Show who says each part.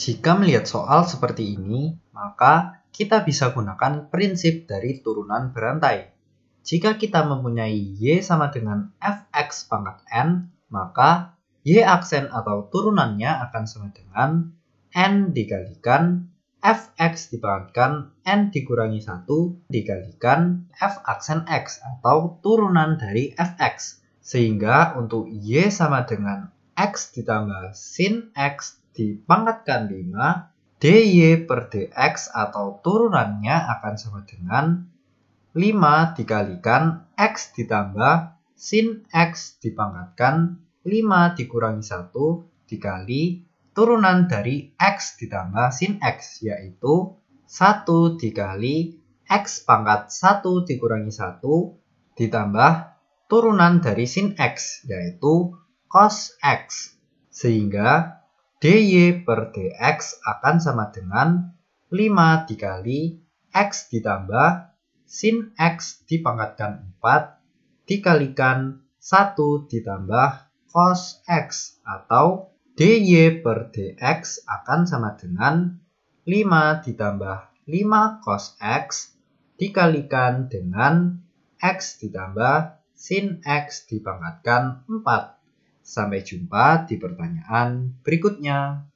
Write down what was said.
Speaker 1: Jika melihat soal seperti ini, maka kita bisa gunakan prinsip dari turunan berantai. Jika kita mempunyai Y sama dengan Fx pangkat N, maka Y aksen atau turunannya akan sama dengan N dikalikan Fx dipangkatkan N dikurangi 1 dikalikan F aksen X atau turunan dari Fx. Sehingga untuk Y sama dengan X ditambah sin X dipangkatkan 5, dy per dx atau turunannya akan sama dengan 5 dikalikan x ditambah sin x dipangkatkan 5 dikurangi 1 dikali turunan dari x ditambah sin x yaitu 1 dikali x pangkat 1 dikurangi 1 ditambah turunan dari sin x yaitu cos x. Sehingga dy per dx akan sama dengan 5 dikali x ditambah sin x dipangkatkan 4 dikalikan 1 ditambah cos x atau dy per dx akan sama dengan 5 ditambah 5 cos x dikalikan dengan x ditambah sin x dipangkatkan 4. Sampai jumpa di pertanyaan berikutnya.